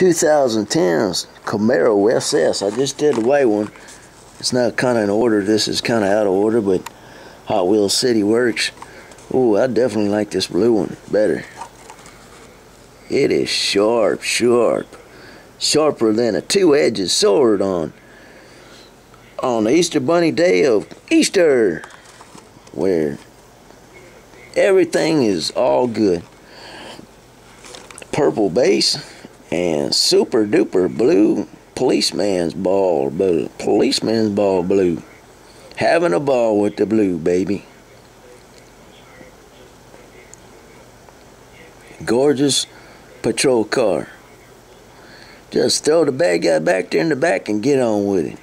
2010 Camaro SS. I just did the white one. It's not kind of in order. This is kind of out of order, but Hot Wheels City works. Oh, I definitely like this blue one better. It is sharp, sharp. Sharper than a two-edged sword on on the Easter Bunny day of Easter, where everything is all good. Purple base and super duper blue policeman's ball blue. Policeman's ball blue. Having a ball with the blue, baby. Gorgeous patrol car. Just throw the bad guy back there in the back and get on with it.